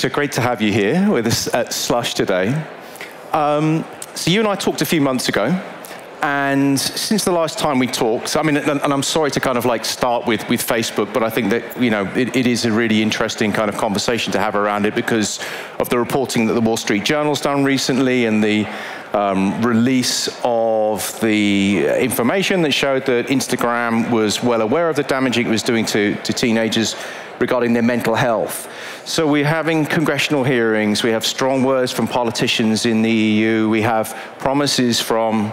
Marietje, great to have you here with us at Slush today. Um, so you and I talked a few months ago, and since the last time we talked, I mean, and, I'm sorry to kind of like start with, with Facebook, but I think that, you know, it, it is a really interesting kind of conversation to have around it because of the reporting that the Wall Street Journal's done recently and the um, release of the information that showed that Instagram was well aware of the damaging it was doing to, to teenagers regarding their mental health. So we're having congressional hearings, we have strong words from politicians in the EU, we have promises from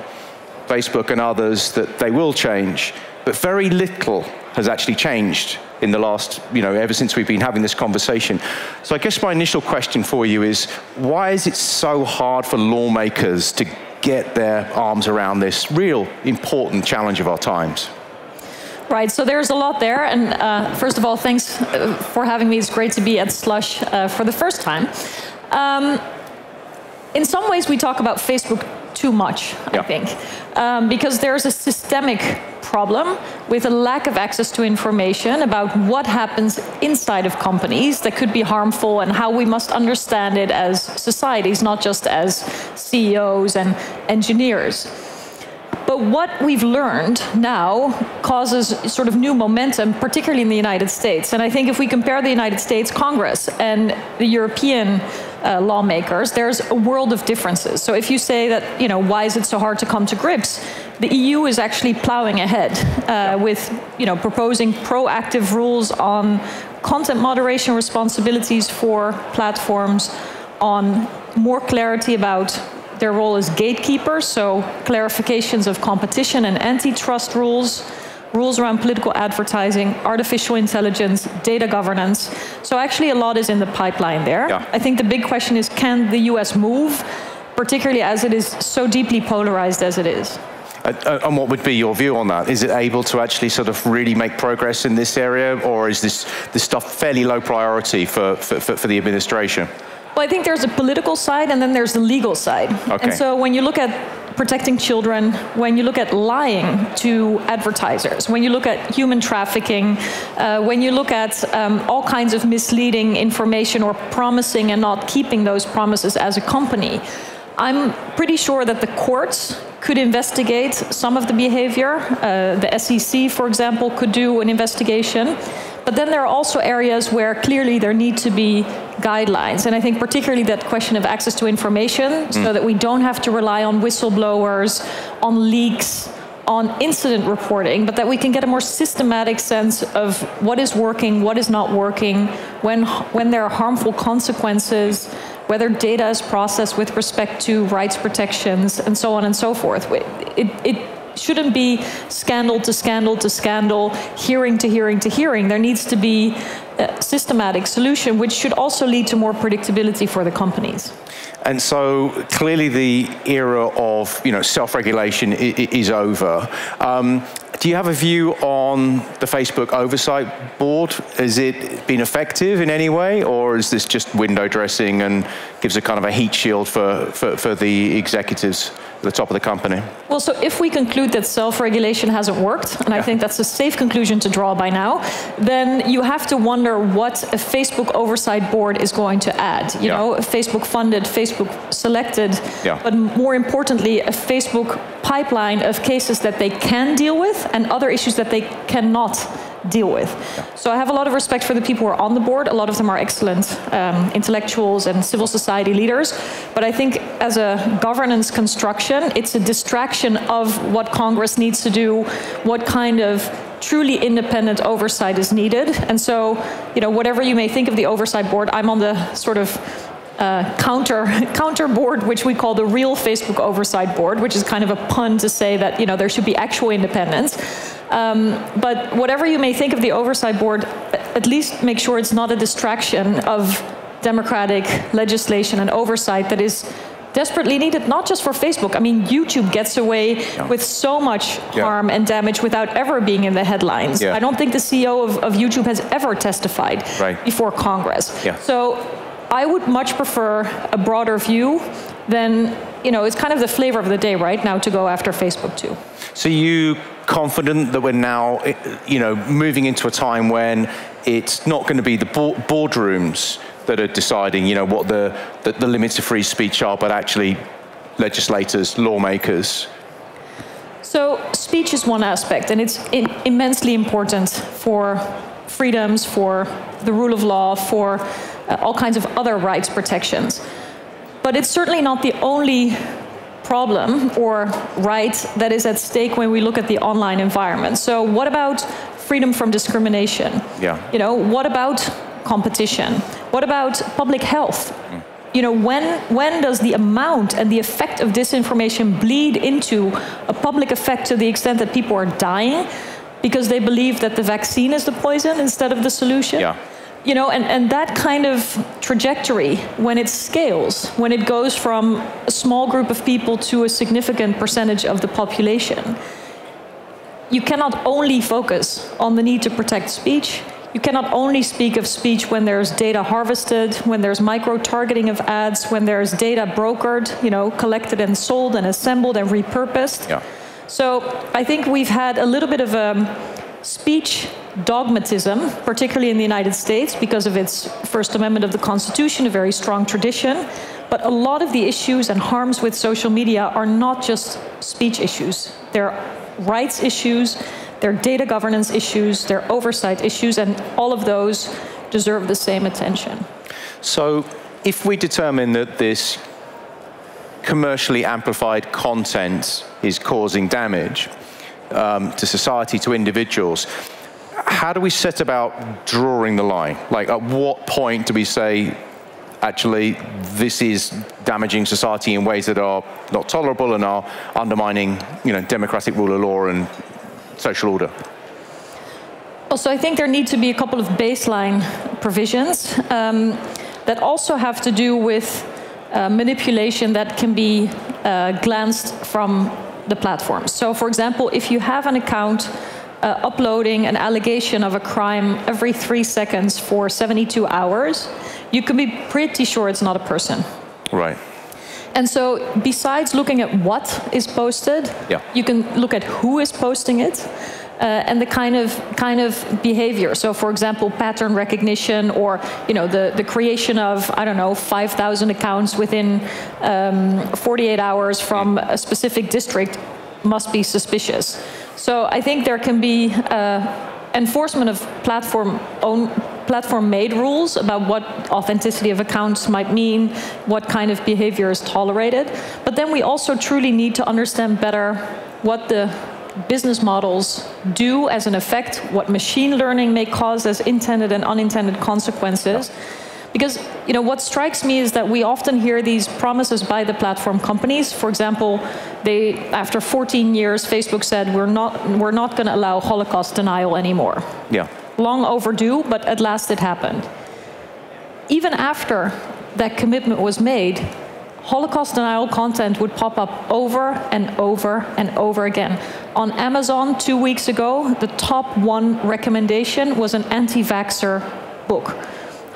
Facebook and others that they will change, but very little has actually changed in the last, you know, ever since we've been having this conversation. So I guess my initial question for you is, why is it so hard for lawmakers to get their arms around this real important challenge of our times? Right, so there's a lot there. And uh, first of all, thanks uh, for having me. It's great to be at Slush uh, for the first time. Um, in some ways, we talk about Facebook too much, yeah. I think, um, because there's a systemic problem with a lack of access to information about what happens inside of companies that could be harmful and how we must understand it as societies, not just as CEOs and engineers. But what we've learned now causes sort of new momentum, particularly in the United States. And I think if we compare the United States Congress and the European uh, lawmakers, there's a world of differences. So if you say that, you know, why is it so hard to come to grips? The EU is actually plowing ahead uh, with, you know, proposing proactive rules on content moderation responsibilities for platforms, on more clarity about their role as gatekeepers, so clarifications of competition and antitrust rules, rules around political advertising, artificial intelligence, data governance. So actually a lot is in the pipeline there. Yeah. I think the big question is can the US move, particularly as it is so deeply polarized as it is? Uh, uh, and what would be your view on that? Is it able to actually sort of really make progress in this area, or is this, this stuff fairly low priority for, for, for the administration? Well, I think there's a political side and then there's the legal side. Okay. And so when you look at protecting children, when you look at lying to advertisers, when you look at human trafficking, uh, when you look at um, all kinds of misleading information or promising and not keeping those promises as a company, I'm pretty sure that the courts could investigate some of the behavior. Uh, the SEC, for example, could do an investigation. But then there are also areas where clearly there need to be guidelines. And I think particularly that question of access to information, mm. so that we don't have to rely on whistleblowers, on leaks, on incident reporting, but that we can get a more systematic sense of what is working, what is not working, when, when there are harmful consequences, whether data is processed with respect to rights protections, and so on and so forth. It, it, shouldn't be scandal to scandal to scandal, hearing to hearing to hearing. There needs to be a systematic solution, which should also lead to more predictability for the companies. And so clearly the era of you know, self-regulation is over. Um, do you have a view on the Facebook oversight board? Has it been effective in any way, or is this just window dressing and gives a kind of a heat shield for, for, for the executives? The top of the company. Well, so if we conclude that self-regulation hasn't worked, and yeah. I think that's a safe conclusion to draw by now, then you have to wonder what a Facebook oversight board is going to add. You yeah. know, Facebook funded, Facebook selected, yeah. but more importantly, a Facebook pipeline of cases that they can deal with and other issues that they cannot deal with. Yeah. So I have a lot of respect for the people who are on the board. A lot of them are excellent um, intellectuals and civil society leaders. But I think as a governance construction, it's a distraction of what Congress needs to do, what kind of truly independent oversight is needed. And so, you know, whatever you may think of the oversight board, I'm on the sort of uh, counter counter board, which we call the real Facebook oversight board, which is kind of a pun to say that you know there should be actual independence. Um, but whatever you may think of the oversight board, at least make sure it's not a distraction of democratic legislation and oversight that is desperately needed, not just for Facebook. I mean, YouTube gets away yeah. with so much harm and damage without ever being in the headlines. Yeah. I don't think the CEO of, of YouTube has ever testified right. before Congress. So I would much prefer a broader view than, you know, it's kind of the flavor of the day right now to go after Facebook too. So you confident that we're now, you know, moving into a time when it's not going to be the boardrooms that are deciding, you know, what the, the, the limits of free speech are, but actually legislators, lawmakers? So speech is one aspect, and it's in, immensely important for freedoms, for the rule of law, for uh, all kinds of other rights protections. But it's certainly not the only problem or right that is at stake when we look at the online environment. So what about freedom from discrimination? Yeah. You know, what about competition? What about public health? Mm. You know, when, when does the amount and the effect of disinformation bleed into a public effect to the extent that people are dying because they believe that the vaccine is the poison instead of the solution? Yeah you know, and, and that kind of trajectory, when it scales, when it goes from a small group of people to a significant percentage of the population, you cannot only focus on the need to protect speech. You cannot only speak of speech when there's data harvested, when there's micro-targeting of ads, when there's data brokered, you know, collected and sold and assembled and repurposed. Yeah. So I think we've had a little bit of a speech dogmatism, particularly in the United States, because of its First Amendment of the Constitution, a very strong tradition. But a lot of the issues and harms with social media are not just speech issues. They're rights issues, they're data governance issues, they're oversight issues, and all of those deserve the same attention. So if we determine that this commercially amplified content is causing damage um, to society, to individuals, how do we set about drawing the line? Like, at what point do we say, actually, this is damaging society in ways that are not tolerable and are undermining, you know, democratic rule of law and social order? Also, I think there need to be a couple of baseline provisions um, that also have to do with uh, manipulation that can be uh, glanced from the platform. So, for example, if you have an account uh, uploading an allegation of a crime every three seconds for 72 hours, you can be pretty sure it's not a person. Right. And so, besides looking at what is posted, yeah. you can look at who is posting it. Uh, and the kind of kind of behavior. So, for example, pattern recognition, or you know, the the creation of I don't know 5,000 accounts within um, 48 hours from a specific district must be suspicious. So I think there can be uh, enforcement of platform own platform made rules about what authenticity of accounts might mean, what kind of behavior is tolerated. But then we also truly need to understand better what the business models do as an effect, what machine learning may cause as intended and unintended consequences. Because you know what strikes me is that we often hear these promises by the platform companies. For example, they after 14 years, Facebook said we're not we're not going to allow Holocaust denial anymore. Yeah. Long overdue, but at last it happened. Even after that commitment was made, Holocaust denial content would pop up over and over and over again. On Amazon two weeks ago, the top one recommendation was an anti vaxxer book.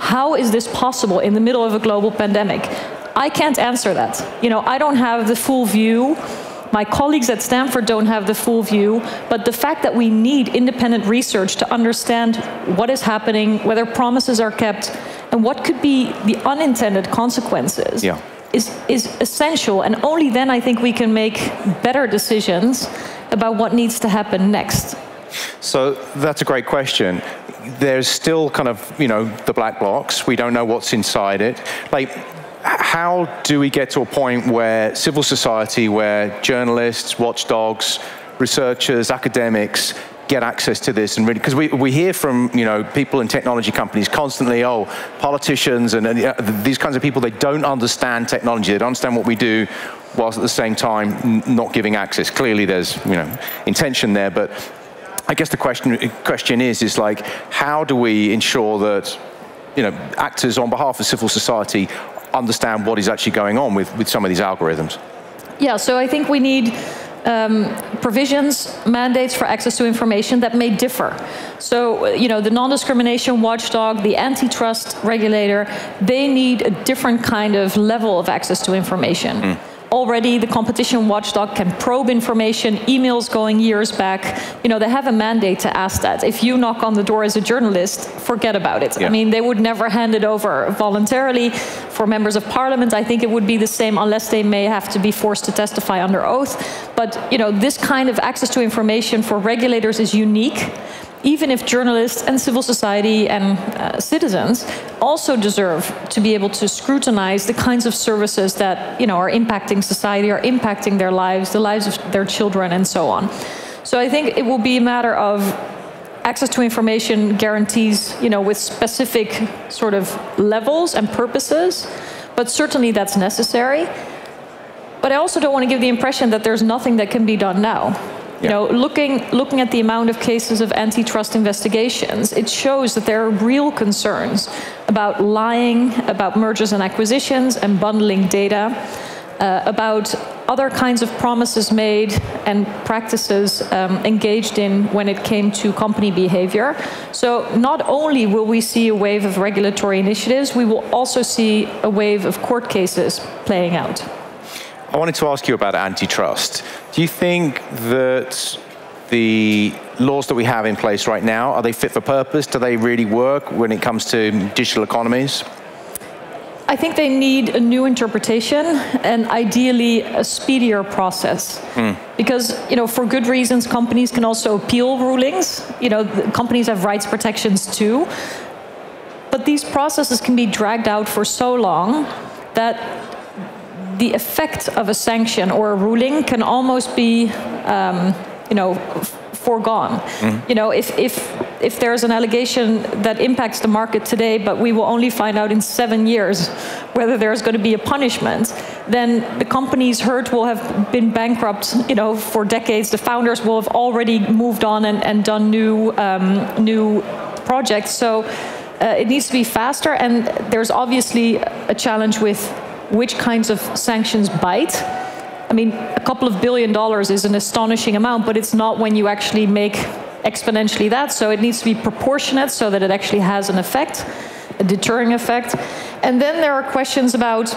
How is this possible in the middle of a global pandemic? I can't answer that. You know, I don't have the full view. My colleagues at Stanford don't have the full view, but the fact that we need independent research to understand what is happening, whether promises are kept, and what could be the unintended consequences yeah. is, is essential. And only then I think we can make better decisions about what needs to happen next. So that's a great question there's still kind of, you know, the black box. We don't know what's inside it. Like, how do we get to a point where civil society, where journalists, watchdogs, researchers, academics get access to this and really because we, we hear from you know people in technology companies constantly oh politicians and, and uh, these kinds of people they don't understand technology they don't understand what we do whilst at the same time not giving access clearly there's you know intention there but I guess the question, question is, is like, how do we ensure that, you know, actors on behalf of civil society understand what is actually going on with, with some of these algorithms? Yeah, so I think we need um, provisions, mandates for access to information that may differ. So, you know, the non-discrimination watchdog, the antitrust regulator, they need a different kind of level of access to information. Mm. Already the competition watchdog can probe information, emails going years back. You know, they have a mandate to ask that. If you knock on the door as a journalist, forget about it. Yeah. I mean, they would never hand it over voluntarily. For members of parliament, I think it would be the same unless they may have to be forced to testify under oath. But, you know, this kind of access to information for regulators is unique even if journalists and civil society and uh, citizens also deserve to be able to scrutinize the kinds of services that you know are impacting society, are impacting their lives, the lives of their children, and so on. So I think it will be a matter of access to information guarantees, you know, with specific sort of levels and purposes, but certainly that's necessary. But I also don't want to give the impression that there's nothing that can be done now. You know, looking, looking at the amount of cases of antitrust investigations, it shows that there are real concerns about lying, about mergers and acquisitions and bundling data, uh, about other kinds of promises made and practices um, engaged in when it came to company behavior. So not only will we see a wave of regulatory initiatives, we will also see a wave of court cases playing out. I wanted to ask you about antitrust. Do you think that the laws that we have in place right now, are they fit for purpose? Do they really work when it comes to digital economies? I think they need a new interpretation and ideally a speedier process. Mm. Because, you know, for good reasons, companies can also appeal rulings. You know, companies have rights protections too. But these processes can be dragged out for so long that the effect of a sanction or a ruling can almost be, um, you know, foregone. Mm. You know, if, if, if there's an allegation that impacts the market today, but we will only find out in seven years whether there's going to be a punishment, then the companies hurt will have been bankrupt, you know, for decades. The founders will have already moved on and, and done new, um, new projects. So uh, it needs to be faster, and there's obviously a challenge with which kinds of sanctions bite. I mean, a couple of billion dollars is an astonishing amount, but it's not when you actually make exponentially that. So it needs to be proportionate so that it actually has an effect, a deterring effect. And then there are questions about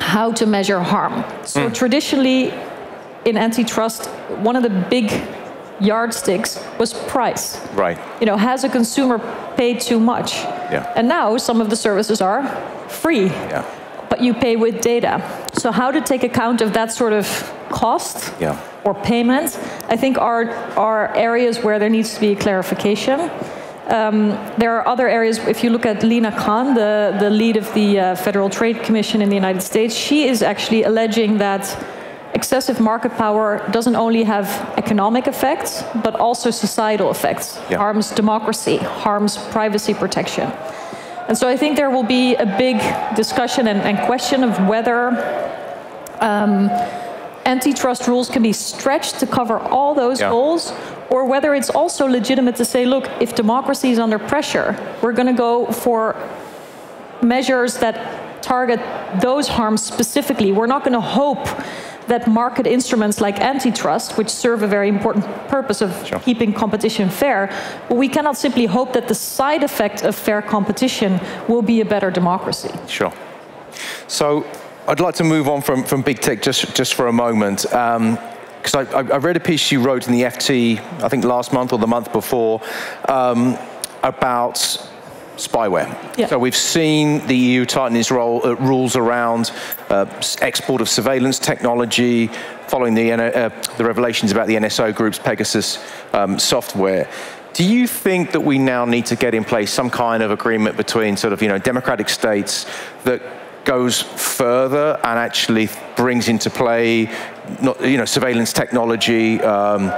how to measure harm. So mm. traditionally, in antitrust, one of the big yardsticks was price. Right. You know, has a consumer paid too much? Yeah. And now some of the services are free. Yeah but you pay with data. So how to take account of that sort of cost yeah. or payment, I think are, are areas where there needs to be clarification. Um, there are other areas, if you look at Lina Khan, the, the lead of the uh, Federal Trade Commission in the United States, she is actually alleging that excessive market power doesn't only have economic effects, but also societal effects, yeah. harms democracy, harms privacy protection. And so I think there will be a big discussion and, and question of whether um, antitrust rules can be stretched to cover all those yeah. goals, or whether it's also legitimate to say, look, if democracy is under pressure, we're going to go for measures that target those harms specifically. We're not going to hope that market instruments like antitrust, which serve a very important purpose of sure. keeping competition fair, but we cannot simply hope that the side effect of fair competition will be a better democracy. Sure. So I'd like to move on from, from big tech just, just for a moment. because um, I, I, read a piece you wrote in the FT, I think last month or the month before, um, about spyware. Yeah. So we've seen the EU tighten its role, uh, rules around uh, export of surveillance technology, following the, uh, the revelations about the NSO Group's Pegasus um, software. Do you think that we now need to get in place some kind of agreement between sort of, you know, democratic states that goes further and actually brings into play, not, you know, surveillance technology, um,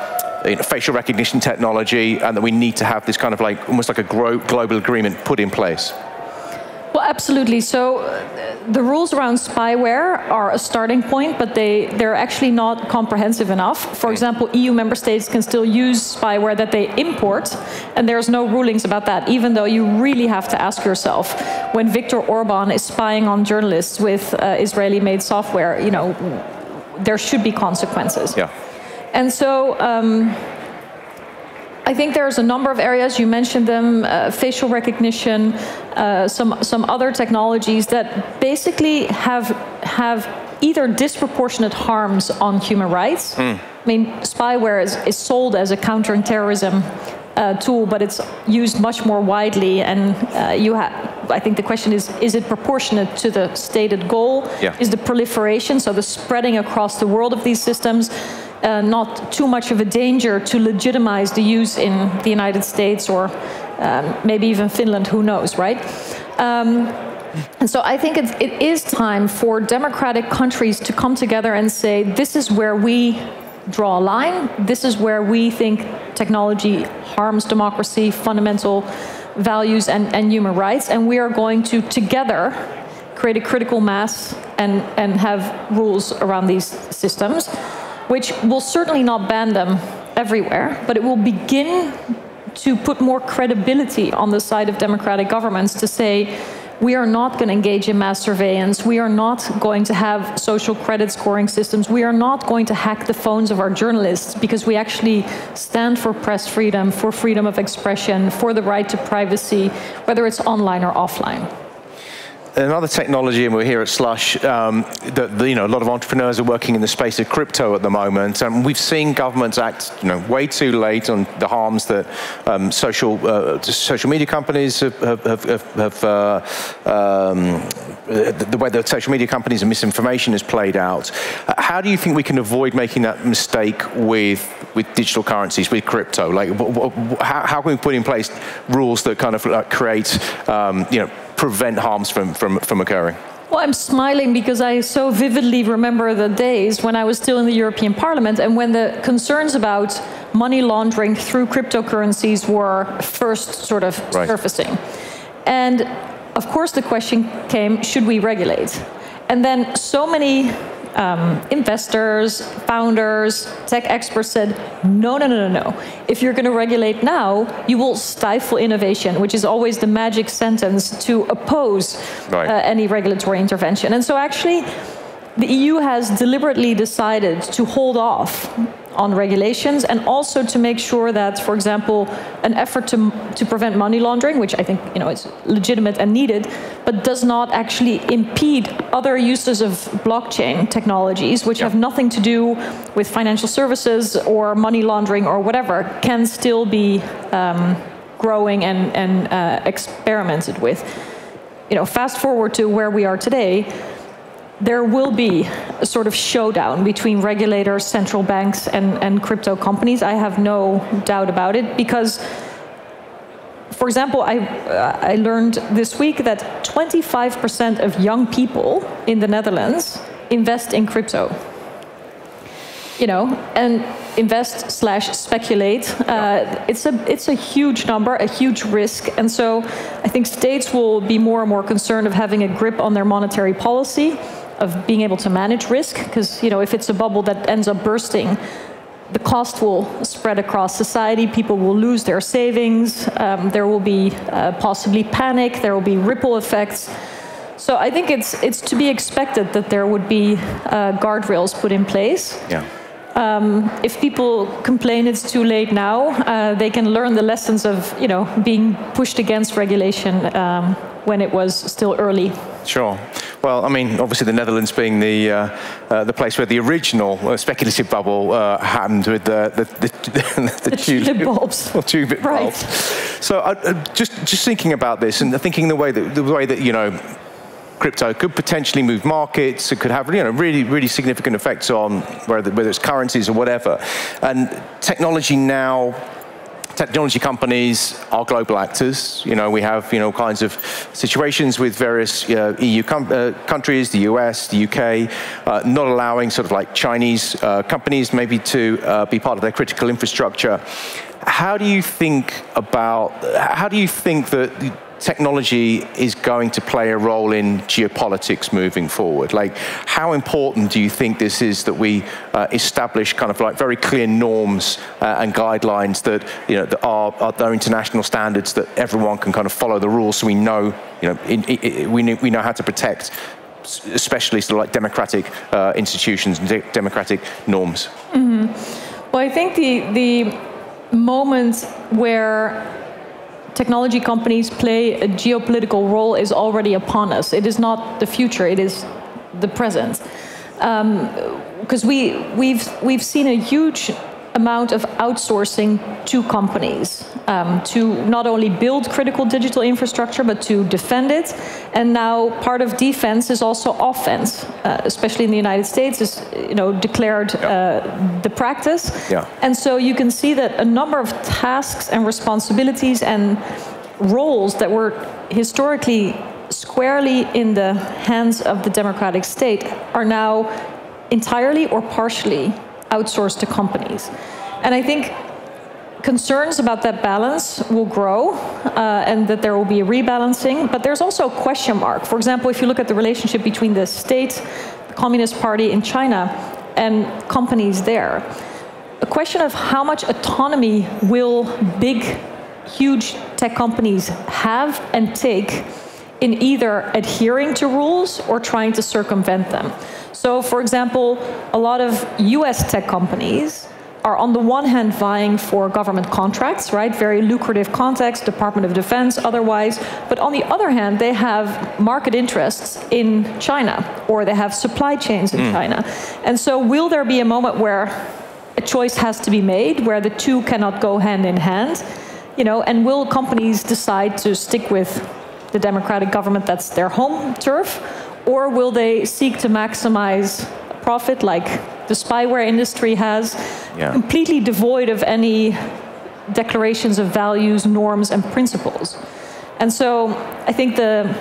you know, facial recognition technology, and that we need to have this kind of like almost like a global agreement put in place? Well, absolutely. So uh, the rules around spyware are a starting point, but they, they're actually not comprehensive enough. For example, EU member states can still use spyware that they import, and there's no rulings about that, even though you really have to ask yourself, when Viktor Orban is spying on journalists with uh, Israeli-made software, you know, there should be consequences. Yeah. And so um, I think there's a number of areas, you mentioned them, uh, facial recognition, uh, some, some other technologies that basically have, have either disproportionate harms on human rights. Mm. I mean, spyware is, is sold as a counterterrorism uh, tool, but it's used much more widely. And uh, you have, I think the question is, is it proportionate to the stated goal? Yeah. Is the proliferation, so the spreading across the world of these systems, uh, not too much of a danger to legitimize the use in the United States or um, maybe even Finland, who knows, right? Um, and so I think it, it is time for democratic countries to come together and say, this is where we draw a line. This is where we think technology harms democracy, fundamental values, and, and human rights. And we are going to together create a critical mass and, and have rules around these systems, which will certainly not ban them everywhere, but it will begin to put more credibility on the side of democratic governments to say, we are not going to engage in mass surveillance. We are not going to have social credit scoring systems. We are not going to hack the phones of our journalists because we actually stand for press freedom, for freedom of expression, for the right to privacy, whether it's online or offline another technology, and we're here at Slush, um, that you know a lot of entrepreneurs are working in the space of crypto at the moment, and we've seen governments act you know way too late on the harms that um, social uh, social media companies have, have, have, have uh, um, the way that social media companies and misinformation has played out. How do you think we can avoid making that mistake with with digital currencies, with crypto? Like, how, how can we put in place rules that kind of like create um, you know prevent harms from, from, from occurring? Well, I'm smiling because I so vividly remember the days when I was still in the European Parliament and when the concerns about money laundering through cryptocurrencies were first sort of right. surfacing. And of course, the question came should we regulate? And then so many um, investors, founders, tech experts said, no, no, no, no, no. If you're going to regulate now, you will stifle innovation, which is always the magic sentence to oppose right. uh, any regulatory intervention. And so actually, the EU has deliberately decided to hold off on regulations and also to make sure that, for example, an effort to, to prevent money laundering, which I think you know is legitimate and needed, but does not actually impede other uses of blockchain technologies, which yeah. have nothing to do with financial services or money laundering or whatever, can still be um, growing and, and uh, experimented with. You know, fast forward to where we are today there will be a sort of showdown between regulators, central banks, and, and crypto companies. I have no doubt about it because, for example, I, uh, I learned this week that 25% of young people in the Netherlands invest in crypto. You know, and invest slash speculate. Uh, it's a it's a huge number, a huge risk, and so I think states will be more and more concerned of having a grip on their monetary policy of being able to manage risk, because you know if it's a bubble that ends up bursting, the cost will spread across society. People will lose their savings. Um, there will be uh, possibly panic. There will be ripple effects. So I think it's it's to be expected that there would be uh, guardrails put in place. Yeah. Um, if people complain it's too late now, uh, they can learn the lessons of you know being pushed against regulation um, when it was still early. Sure. Well, I mean, obviously the Netherlands being the uh, uh, the place where the original uh, speculative bubble uh, happened with the the, the, the, the tulip bulbs. Or tulip right. bulbs. So uh, uh, just just thinking about this and thinking the way that the way that you know crypto could potentially move markets. It could have you know really really significant effects on whether whether it's currencies or whatever. And technology now technology companies are global actors. You know, we have you know kinds of situations with various uh, EU uh, countries, the US, the UK, uh, not allowing sort of like Chinese uh, companies maybe to uh, be part of their critical infrastructure. How do you think about? How do you think that technology is going to play a role in geopolitics moving forward? Like, how important do you think this is that we uh, establish kind of like very clear norms uh, and guidelines that, you know, that are, are international standards that everyone can kind of follow the rules so we know, you know, in, in, we, know we know how to protect especially sort of like democratic uh, institutions and de democratic norms? Mm -hmm. Well, I think the, the moment where technology companies play a geopolitical role is already upon us. It is not the future, it is the present. because um, we, we've, we've seen a huge amount of outsourcing to companies um, to not only build critical digital infrastructure but to defend it. And now part of defense is also offense, uh, especially in the United States, is you know declared yeah. uh, the practice. Yeah. And so you can see that a number of tasks and responsibilities and roles that were historically squarely in the hands of the democratic state are now entirely or partially outsourced to companies. And I think concerns about that balance will grow uh, and that there will be a rebalancing, but there's also a question mark. For example, if you look at the relationship between the state, the Communist Party in China, and companies there, a question of how much autonomy will big, huge tech companies have and take in either adhering to rules or trying to circumvent them. So, for example, a lot of US tech companies are on the one hand vying for government contracts, right? Very lucrative contracts, Department of Defense, otherwise. But on the other hand, they have market interests in China or they have supply chains in mm. China. And so, will there be a moment where a choice has to be made, where the two cannot go hand in hand? You know, and will companies decide to stick with the democratic government that's their home turf? Or will they seek to maximize profit like the spyware industry has, yeah. completely devoid of any declarations of values, norms, and principles? And so I think the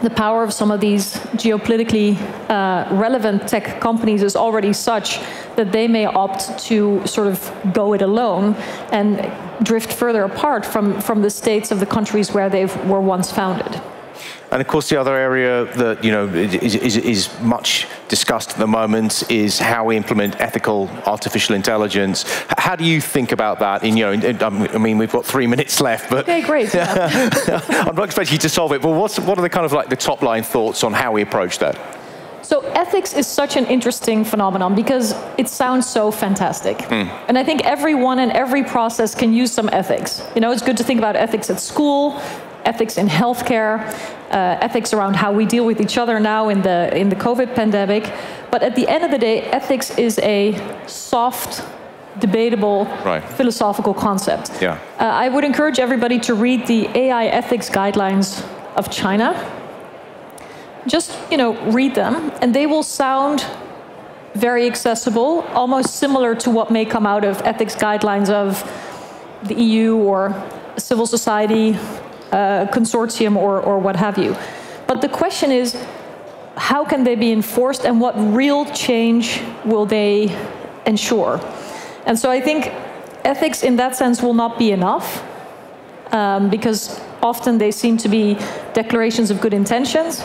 the power of some of these geopolitically uh, relevant tech companies is already such that they may opt to sort of go it alone and drift further apart from, from the states of the countries where they were once founded. And of course, the other area that you know is, is, is, much discussed at the moment is how we implement ethical artificial intelligence. How do you think about that? In you know, in, I mean, we've got three minutes left, but okay, great. Yeah. I'm not expecting you to solve it, but what's what are the kind of like the top line thoughts on how we approach that? So ethics is such an interesting phenomenon because it sounds so fantastic. Mm. And I think everyone and every process can use some ethics. You know, it's good to think about ethics at school, ethics in healthcare, uh, ethics around how we deal with each other now in the in the COVID pandemic. But at the end of the day, ethics is a soft, debatable, right. philosophical concept. Yeah. Uh, I would encourage everybody to read the AI ethics guidelines of China. Just you know, read them, and they will sound very accessible, almost similar to what may come out of ethics guidelines of the EU or civil society uh, consortium or, or what have you. But the question is, how can they be enforced and what real change will they ensure? And so I think ethics in that sense will not be enough um, because often they seem to be declarations of good intentions.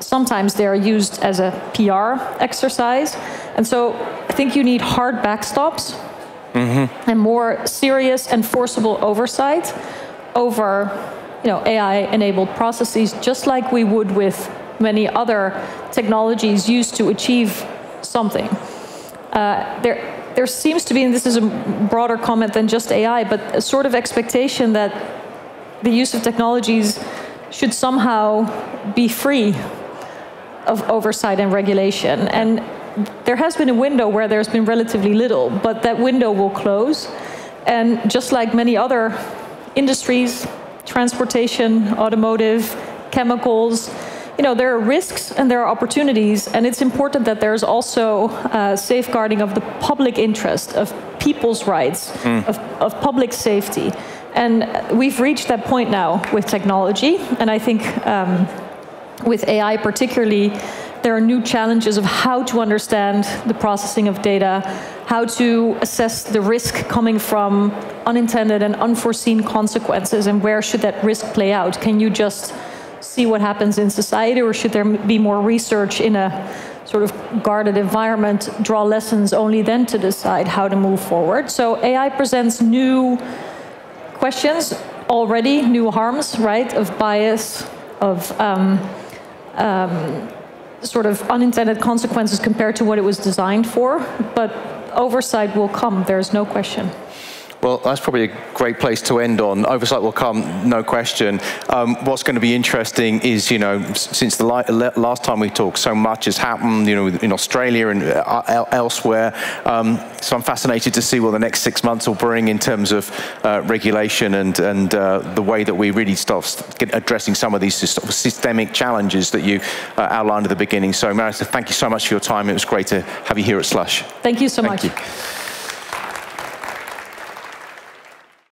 Sometimes they are used as a PR exercise. And so I think you need hard backstops mm-hmm. and more serious and forcible oversight over you know, AI-enabled processes, just like we would with many other technologies used to achieve something. Uh, there, there seems to be, and this is a broader comment than just AI, but a sort of expectation that the use of technologies should somehow be free of oversight and regulation. And there has been a window where there's been relatively little, but that window will close. And just like many other industries, transportation, automotive, chemicals. You know, there are risks and there are opportunities, and it's important that there's also uh, safeguarding of the public interest, of people's rights, mm. of, of public safety. And we've reached that point now with technology, and I think um, with AI particularly, there are new challenges of how to understand the processing of data, how to assess the risk coming from unintended and unforeseen consequences, and where should that risk play out? Can you just see what happens in society, or should there be more research in a sort of guarded environment, draw lessons only then to decide how to move forward? So AI presents new questions already, new harms, right, of bias, of um, um, sort of unintended consequences compared to what it was designed for, but oversight will come, there's no question. Well, that's probably a great place to end on. Oversight will come, no question. Um, what's going to be interesting is, you know, since the last time we talked, so much has happened, you know, in Australia and uh, elsewhere. Um, so I'm fascinated to see what the next six months will bring in terms of uh, regulation and, and uh, the way that we really start addressing some of these systemic challenges that you uh, outlined at the beginning. So, Marietje, thank you so much for your time. It was great to have you here at Slush. Thank you so thank much. You.